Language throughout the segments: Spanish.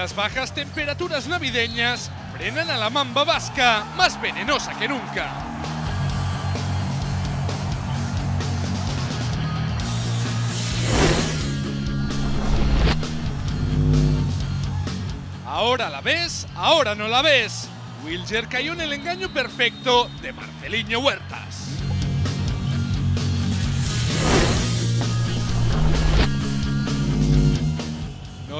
Las bajas temperaturas navideñas frenan a la mamba vasca, más venenosa que nunca. Ahora la ves, ahora no la ves. Wilger cayó en el engaño perfecto de Marceliño Huertas.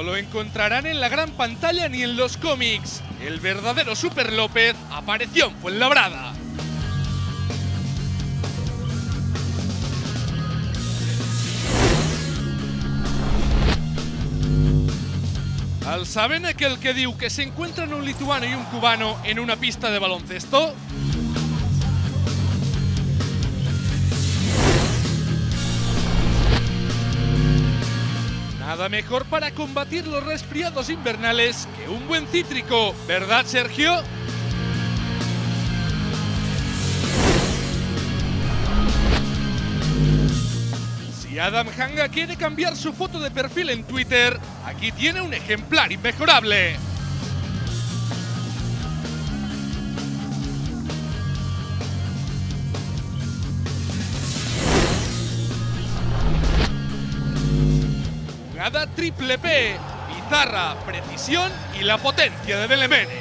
No lo encontrarán en la gran pantalla ni en los cómics. El verdadero Super López apareció en Fuenlabrada. ¿Al saben aquel que diu que se encuentran un lituano y un cubano en una pista de baloncesto? Nada mejor para combatir los resfriados invernales que un buen cítrico, ¿verdad Sergio? Si Adam Hanga quiere cambiar su foto de perfil en Twitter, aquí tiene un ejemplar inmejorable. Jugada triple P, guitarra, precisión y la potencia de Belemene.